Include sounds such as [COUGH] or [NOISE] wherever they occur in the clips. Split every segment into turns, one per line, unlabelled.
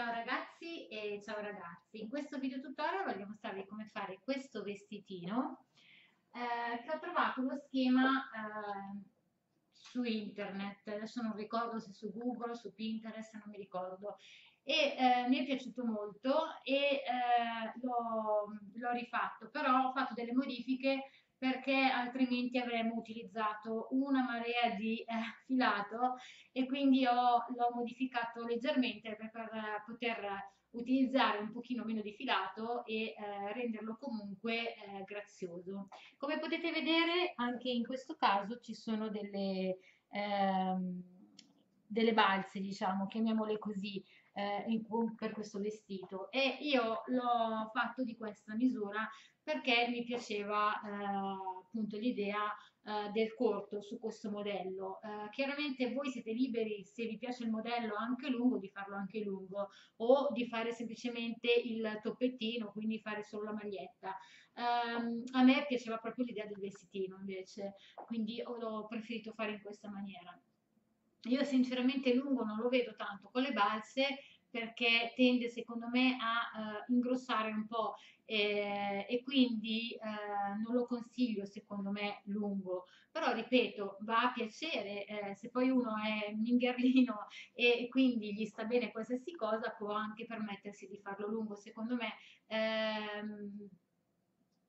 Ciao ragazzi e ciao ragazzi, in questo video tutorial voglio mostrarvi come fare questo vestitino eh, che ho trovato lo schema eh, su internet, adesso non ricordo se su Google, su Pinterest, non mi ricordo. E eh, mi è piaciuto molto e eh, l'ho rifatto, però ho fatto delle modifiche perché altrimenti avremmo utilizzato una marea di eh, filato e quindi l'ho modificato leggermente per, per, poter utilizzare un pochino meno di filato e eh, renderlo comunque eh, grazioso. Come potete vedere anche in questo caso ci sono delle, ehm, delle balze, diciamo, chiamiamole così, eh, in, per questo vestito e io l'ho fatto di questa misura perché mi piaceva eh, appunto l'idea eh, del corto su questo modello. Eh, chiaramente voi siete liberi, se vi piace il modello anche lungo, di farlo anche lungo o di fare semplicemente il toppettino, quindi fare solo la maglietta. Um, a me piaceva proprio l'idea del vestitino invece, quindi ho preferito fare in questa maniera. Io sinceramente lungo non lo vedo tanto con le balze perché tende secondo me a uh, ingrossare un po' eh, e quindi eh, non lo consiglio secondo me lungo. Però ripeto va a piacere eh, se poi uno è un inghierlino e quindi gli sta bene qualsiasi cosa può anche permettersi di farlo lungo. Secondo me ehm,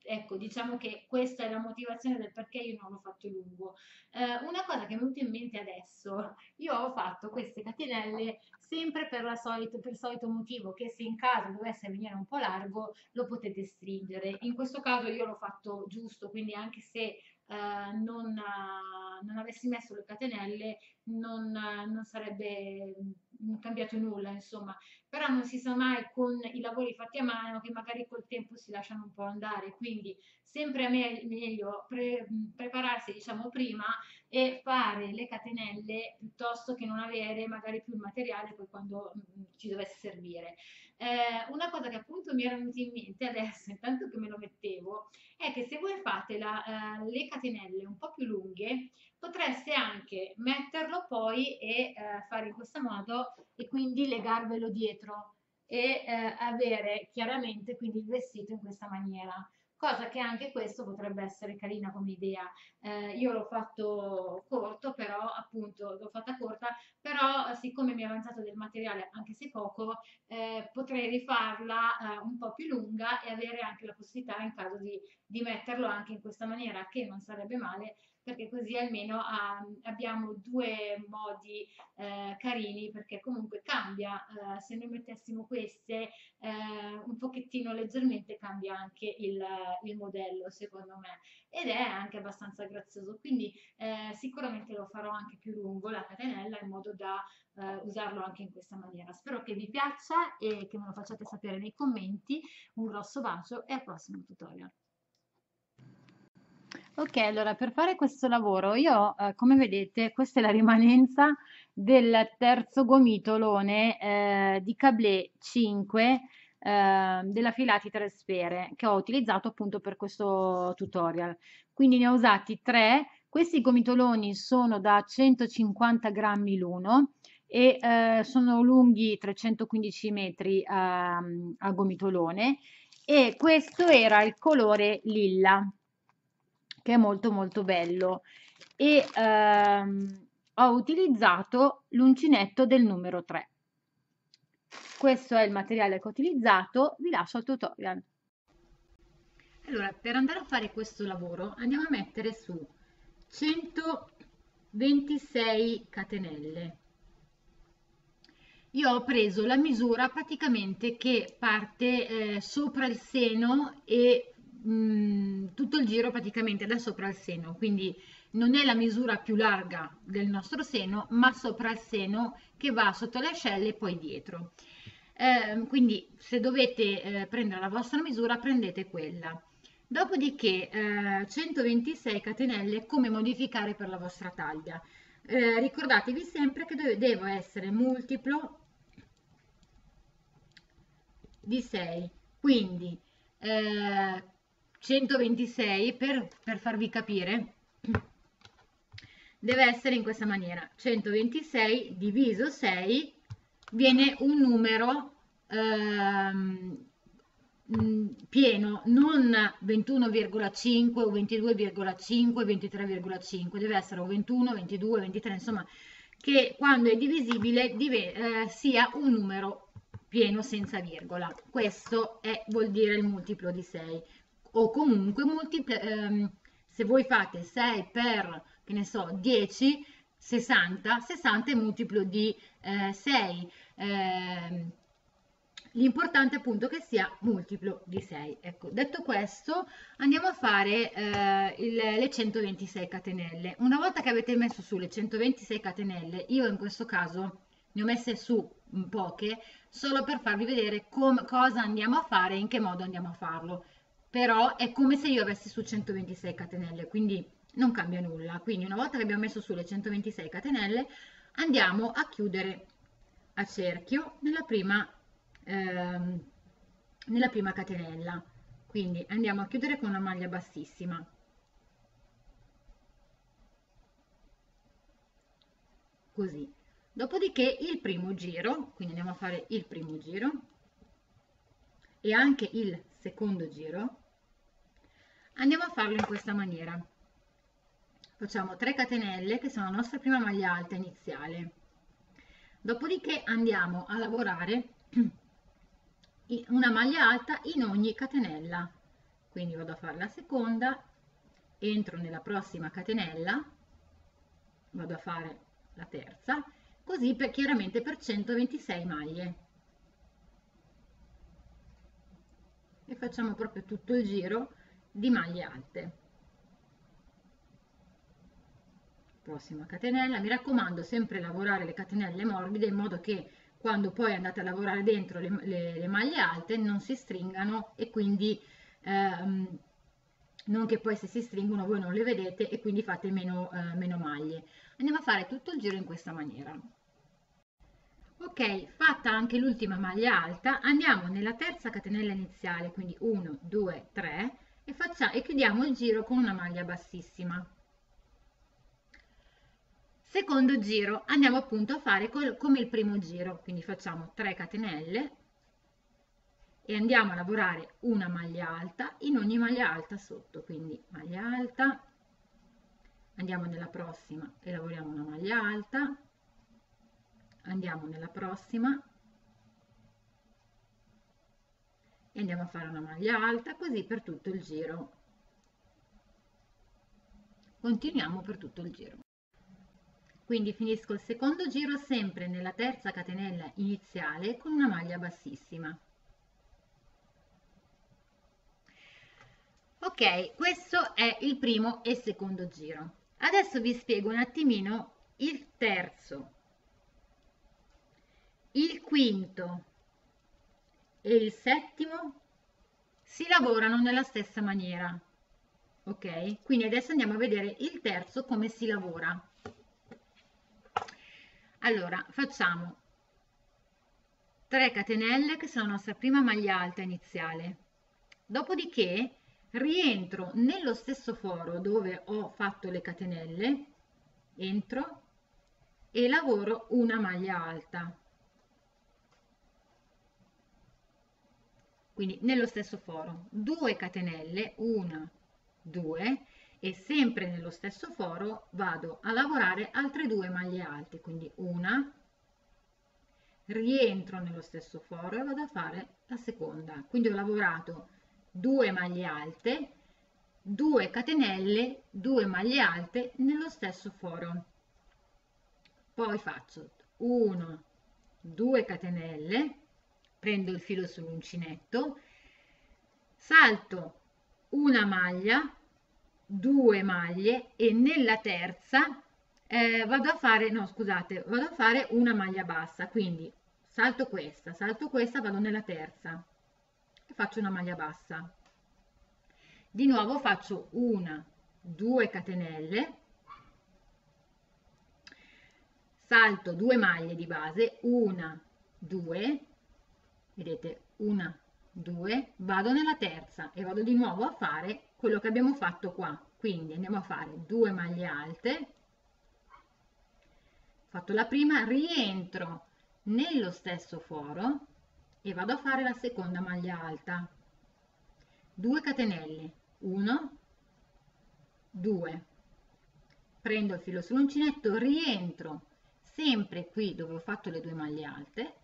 ecco, diciamo che questa è la motivazione del perché io non l'ho fatto lungo. Eh, una cosa che mi è venuta in mente adesso, io ho fatto queste catenelle sempre per, solito, per il solito motivo che se in caso dovesse venire un po' largo lo potete stringere. In questo caso io l'ho fatto giusto, quindi anche se Uh, non, non, avessi messo le catenelle non, non sarebbe cambiato nulla, insomma, però non si sa mai con i lavori fatti a mano che magari col tempo si lasciano un po' andare, quindi sempre me meglio pre prepararsi diciamo prima e fare le catenelle piuttosto che non avere magari più il materiale poi quando mh, ci dovesse servire. Eh, una cosa che appunto mi era venuta in mente adesso, intanto che me lo mettevo, è che se voi fate la, eh, le catenelle un po' più lunghe, potreste anche metterlo poi e eh, fare in questo modo e quindi legarvelo dietro e eh, avere chiaramente quindi il vestito in questa maniera cosa che anche questo potrebbe essere carina come idea. Eh, io l'ho fatto corto, però appunto l'ho fatta corta, però siccome mi è avanzato del materiale, anche se poco, eh, potrei rifarla eh, un po' più lunga e avere anche la possibilità in caso di, di metterlo anche in questa maniera, che non sarebbe male, perché così almeno um, abbiamo due modi eh, carini perché comunque cambia eh, se noi mettessimo queste eh, un pochettino leggermente cambia anche il, il, modello secondo me. Ed è anche abbastanza grazioso quindi eh, sicuramente lo farò anche più lungo la catenella in modo da eh, usarlo anche in questa maniera. Spero che vi piaccia e che me lo facciate sapere nei commenti. Un grosso bacio e al prossimo tutorial
Ok, allora per fare questo lavoro io, eh, come vedete, questa è la rimanenza del terzo gomitolone eh, di Cablé 5 eh, della Filati 3 sfere che ho utilizzato appunto per questo tutorial. Quindi ne ho usati tre. Questi gomitoloni sono da 150 grammi l'uno e eh, sono lunghi 315 metri a, a gomitolone e questo era il colore lilla che è molto molto bello. E ehm, ho utilizzato l'uncinetto del numero 3 questo è il materiale che ho utilizzato vi lascio al tutorial.
Allora per andare a fare questo lavoro andiamo a mettere su 126 catenelle. Io ho preso la misura praticamente che parte eh, sopra il seno e mm, tutto il giro praticamente da sopra il seno, quindi non è la misura più larga del nostro seno, ma sopra il seno che va sotto le ascelle e poi dietro. Eh, quindi se dovete eh, prendere la vostra misura, prendete quella. Dopodiché eh, 126 catenelle come modificare per la vostra taglia. Eh, ricordatevi sempre che devo essere multiplo di 6, quindi eh, 126 per, per farvi capire deve essere in questa maniera 126 diviso 6 viene un numero
ehm, pieno, non 21,5 o 22,5, 23,5, deve essere o 21, 22, 23, insomma, che quando è divisibile dive, eh, sia un numero pieno senza virgola. Questo è, vuol dire il multiplo di 6 o comunque ehm, se voi fate 6 per, che ne so, 10, 60, 60 è multiplo di eh, 6. Eh, L'importante appunto che sia multiplo di 6. Ecco, detto questo, andiamo a fare eh, il, le 126 catenelle. Una volta che avete messo su le 126 catenelle, io in questo caso ne ho messe su poche, solo per farvi vedere cosa andiamo a fare e in che modo andiamo a farlo. Però è come se io avessi su 126 catenelle, quindi non cambia nulla. Quindi una volta che abbiamo messo su le 126 catenelle, andiamo a chiudere a cerchio nella prima ehm, nella prima catenella. Quindi andiamo a chiudere con una maglia bassissima. Così. Dopodiché il primo giro quindi andiamo a fare il primo giro e anche il secondo giro andiamo a farlo in questa maniera. Facciamo 3 catenelle che sono la nostra prima maglia alta iniziale. Dopodiché andiamo a lavorare [CLEARS THROAT] una maglia alta in ogni catenella. Quindi vado a fare la seconda entro nella prossima catenella vado a fare la terza così per, chiaramente per 126 maglie. E facciamo proprio tutto il giro di maglie alte prossima catenella mi raccomando sempre lavorare le catenelle morbide in modo che quando poi andate a lavorare dentro le, le, le maglie alte non si stringano e quindi ehm, non che poi se si stringono voi non le vedete e quindi fate meno, eh, meno maglie. Andiamo a fare tutto il giro in questa maniera. Ok, fatta anche l'ultima maglia alta, andiamo nella terza catenella iniziale, quindi 1, 2, 3 e, facciamo, e chiudiamo il giro con una maglia bassissima. Secondo giro andiamo appunto a fare col, come il primo giro quindi facciamo 3 catenelle e andiamo a lavorare una maglia alta in ogni maglia alta sotto quindi maglia alta andiamo nella prossima e lavoriamo una maglia alta andiamo nella prossima e andiamo a fare una maglia alta così per tutto il giro. Continuiamo per tutto il giro. Quindi finisco il secondo giro sempre nella terza catenella iniziale con una maglia bassissima. Ok questo è il primo e secondo giro. Adesso vi spiego un attimino il terzo il quinto e il settimo? Si lavorano nella stessa maniera. Ok? Quindi adesso andiamo a vedere il terzo come si lavora. Allora facciamo 3 catenelle che sono la nostra prima maglia alta iniziale. Dopodiché rientro nello stesso foro dove ho fatto le catenelle entro e lavoro una maglia alta quindi nello stesso foro. 2 catenelle 1 2 e sempre nello stesso foro vado a lavorare altre due maglie alte. Quindi una rientro nello stesso foro e vado a fare la seconda. Quindi ho lavorato due maglie alte 2 catenelle 2 maglie alte nello stesso foro. Poi faccio 1 2 catenelle prendo il filo sull'uncinetto salto una maglia due maglie e nella terza eh, vado a fare no scusate vado a fare una maglia bassa. Quindi salto questa salto questa vado nella terza e faccio una maglia bassa. Di nuovo faccio una due catenelle salto due maglie di base una due vedete una 2 vado nella terza e vado di nuovo a fare quello che abbiamo fatto qua. Quindi andiamo a fare due maglie alte fatto la prima rientro nello stesso foro e vado a fare la seconda maglia alta. 2 catenelle 1 2 prendo il filo sull'uncinetto rientro sempre qui dove ho fatto le due maglie alte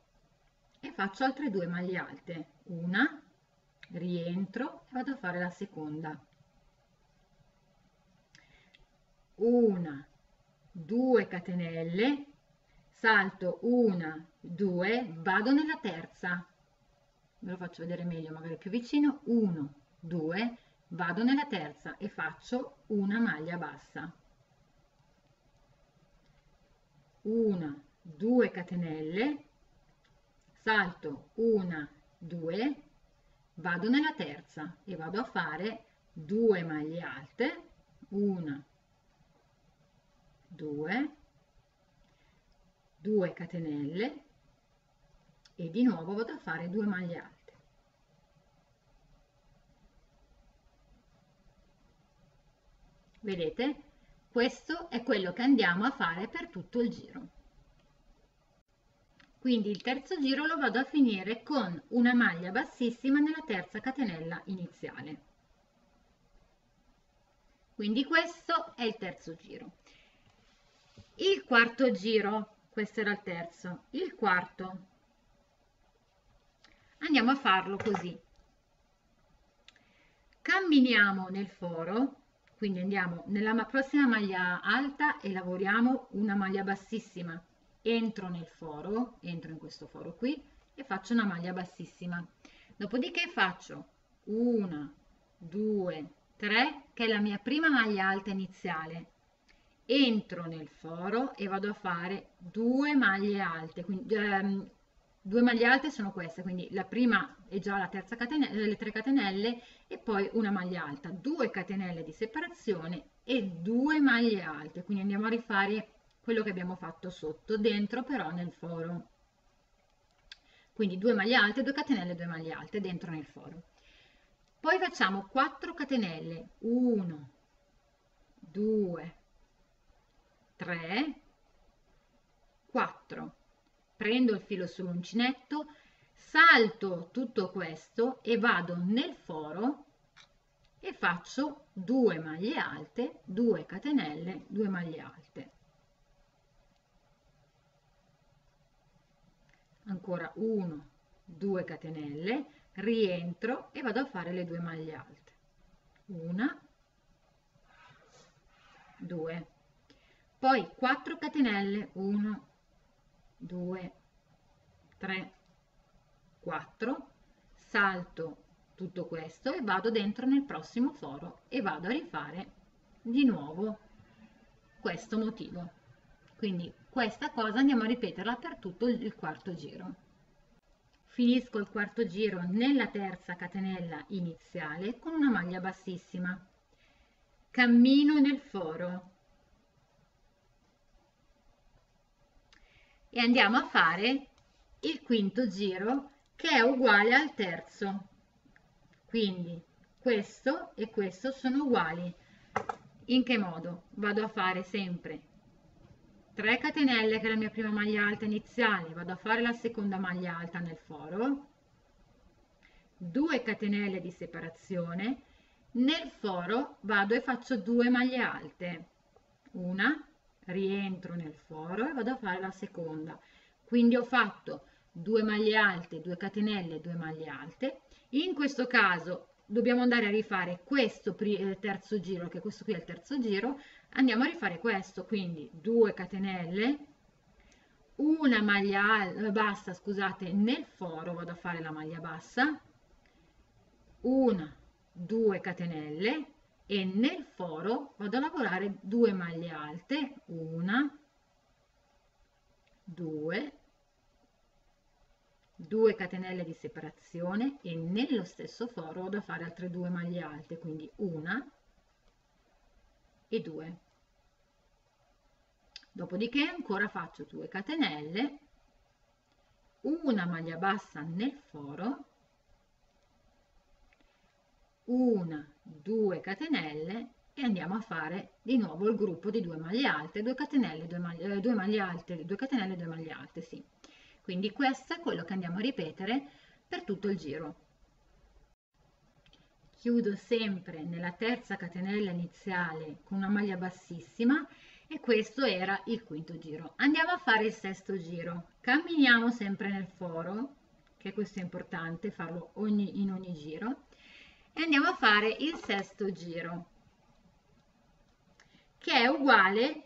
e faccio altre due maglie alte. Una rientro e vado a fare la seconda. Una 2 catenelle. Salto una 2 vado nella terza. Ve lo faccio vedere meglio magari più vicino. 1 2 vado nella terza e faccio una maglia bassa. Una 2 catenelle salto una 2 vado nella terza e vado a fare 2 maglie alte una 2 2 catenelle e di nuovo vado a fare 2 maglie alte. Vedete? Questo è quello che andiamo a fare per tutto il giro quindi il terzo giro lo vado a finire con una maglia bassissima nella terza catenella iniziale. Quindi questo è il terzo giro. Il quarto giro questo era il terzo il quarto. Andiamo a farlo così. Camminiamo nel foro quindi andiamo nella prossima maglia alta e lavoriamo una maglia bassissima entro nel foro entro in questo foro qui e faccio una maglia bassissima. Dopodiché faccio una due tre che è la mia prima maglia alta iniziale. Entro nel foro e vado a fare due maglie alte. Quindi ehm, due maglie alte sono queste quindi la prima è già la terza catenella le tre catenelle e poi una maglia alta. Due catenelle di separazione e due maglie alte. Quindi andiamo a rifare quello che abbiamo fatto sotto dentro però nel foro. Quindi due maglie alte due catenelle due maglie alte dentro nel foro. Poi facciamo 4 catenelle. 1 2 3 4 prendo il filo sull'uncinetto salto tutto questo e vado nel foro e faccio 2 maglie alte 2 catenelle 2 maglie alte ancora 1 2 catenelle rientro e vado a fare le due maglie alte. Una 2 poi 4 catenelle 1 2 3 4 salto tutto questo e vado dentro nel prossimo foro e vado a rifare di nuovo questo motivo. Quindi questa cosa andiamo a ripeterla per tutto il quarto giro. Finisco il quarto giro nella terza catenella iniziale con una maglia bassissima. Cammino nel foro. E andiamo a fare il quinto giro che è uguale al terzo. Quindi questo e questo sono uguali. In che modo? Vado a fare sempre 3 catenelle che è la mia prima maglia alta iniziale. Vado a fare la seconda maglia alta nel foro. 2 catenelle di separazione. Nel foro vado e faccio 2 maglie alte. Una rientro nel foro e vado a fare la seconda. Quindi ho fatto 2 maglie alte 2 catenelle 2 maglie alte. In questo caso dobbiamo andare a rifare questo eh, terzo giro che questo qui è il terzo giro andiamo a rifare questo quindi 2 catenelle una maglia bassa scusate nel foro vado a fare la maglia bassa una 2 catenelle e nel foro vado a lavorare due maglie alte una due 2 catenelle di separazione e nello stesso foro vado a fare altre due maglie alte quindi una e due. Dopodiché ancora faccio 2 catenelle una maglia bassa nel foro una 2 catenelle e andiamo a fare di nuovo il gruppo di 2 maglie alte 2 catenelle 2 maglie, eh, 2 maglie alte 2 catenelle 2 maglie alte sì. Quindi questo è quello che andiamo a ripetere per tutto il giro chiudo sempre nella terza catenella iniziale con una maglia bassissima e questo era il quinto giro. Andiamo a fare il sesto giro. Camminiamo sempre nel foro che questo è importante farlo ogni, in ogni giro e andiamo a fare il sesto giro che è uguale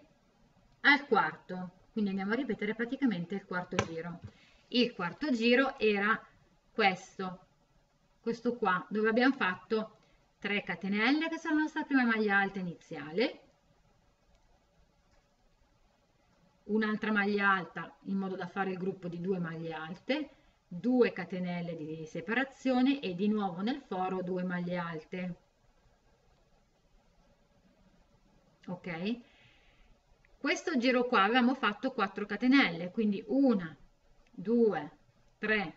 al quarto. Quindi andiamo a ripetere praticamente il quarto giro. Il quarto giro era questo questo qua dove abbiamo fatto 3 catenelle che sono la nostra prima maglia alta iniziale un'altra maglia alta in modo da fare il gruppo di due maglie alte 2 catenelle di separazione e di nuovo nel foro 2 maglie alte. Ok? Questo giro qua avevamo fatto 4 catenelle quindi 1 2 3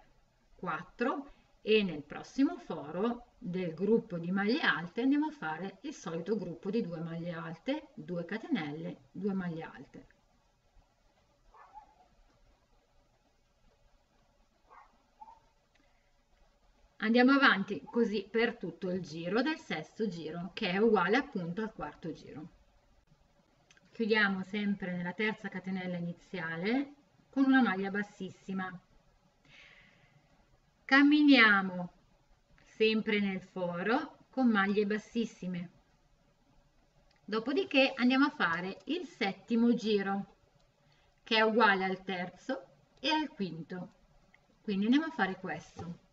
4 e nel prossimo foro del gruppo di maglie alte andiamo a fare il solito gruppo di 2 maglie alte 2 catenelle 2 maglie alte Andiamo avanti così per tutto il giro del sesto giro, che è uguale appunto al quarto giro. Chiudiamo sempre nella terza catenella iniziale con una maglia bassissima. Camminiamo sempre nel foro con maglie bassissime. Dopodiché andiamo a fare il settimo giro, che è uguale al terzo e al quinto. Quindi andiamo a fare questo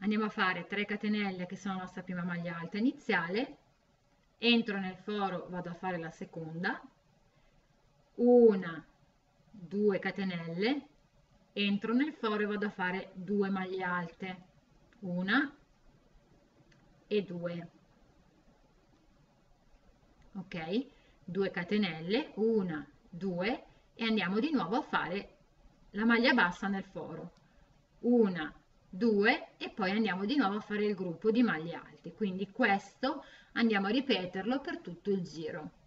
andiamo a fare 3 catenelle che sono la nostra prima maglia alta iniziale entro nel foro vado a fare la seconda una 2 catenelle entro nel foro e vado a fare 2 maglie alte. Una e 2 ok? 2 catenelle 1 2 e andiamo di nuovo a fare la maglia bassa nel foro. Una 2 e poi andiamo di nuovo a fare il gruppo di maglie alte. Quindi questo andiamo a ripeterlo per tutto il giro